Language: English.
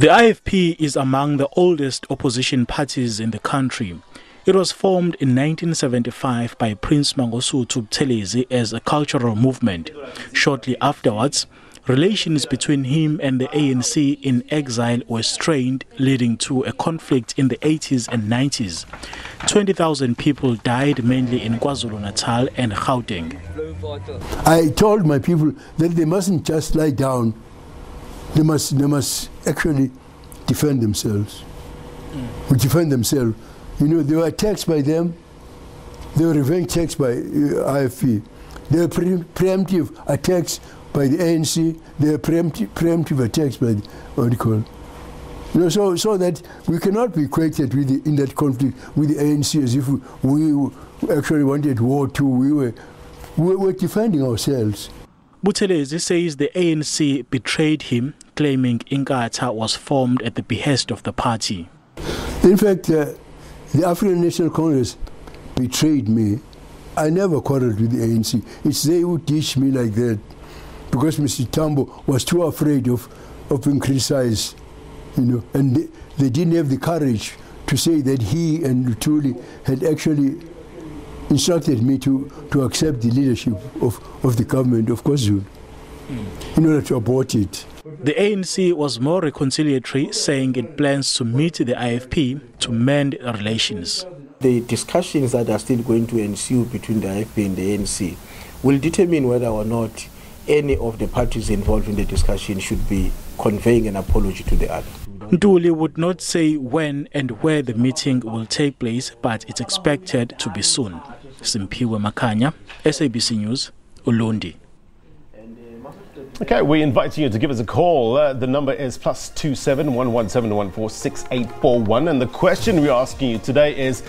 The IFP is among the oldest opposition parties in the country. It was formed in 1975 by Prince Mangosuthu Buthelezi as a cultural movement. Shortly afterwards, relations between him and the ANC in exile were strained, leading to a conflict in the 80s and 90s. 20,000 people died mainly in KwaZulu-Natal and Gauteng. I told my people that they mustn't just lie down. They must, they must actually defend themselves. Mm. Defend themselves you know, they were attacked by them. They were revenge attacks by uh, IFP. They were pre preemptive attacks by the ANC. They were preemptive, preemptive attacks by the, what do you call you know, so, so that we cannot be equated with the, in that conflict with the ANC as if we, we actually wanted war too. We were, we were defending ourselves. Buthelezi says the ANC betrayed him, claiming Inkatha was formed at the behest of the party. In fact, uh, the African National Congress betrayed me. I never quarreled with the ANC. It's they who teach me like that because Mr. Tambo was too afraid of, of being criticized, you know, and they, they didn't have the courage to say that he and Luthuli had actually instructed me to, to accept the leadership of, of the government of KwaZulu in order to abort it. The ANC was more reconciliatory, saying it plans to meet the IFP to mend relations. The discussions that are still going to ensue between the IFP and the ANC will determine whether or not any of the parties involved in the discussion should be conveying an apology to the other. Ntuli would not say when and where the meeting will take place, but it's expected to be soon. Simpiwe Makanya, SABC News, Ulundi. Okay, we invite you to give us a call. Uh, the number is plus two seven one one seven one four six eight four one, and the question we're asking you today is.